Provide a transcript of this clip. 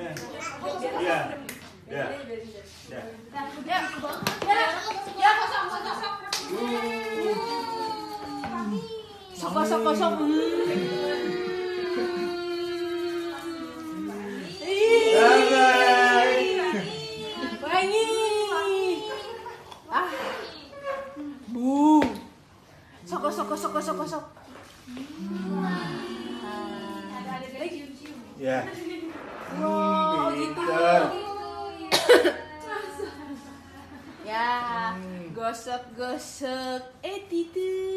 Ya. Ya. Ya. Ya. Ya. Ya. Sok sok sok sok. Ya, gosok-gosok. Eh, titu.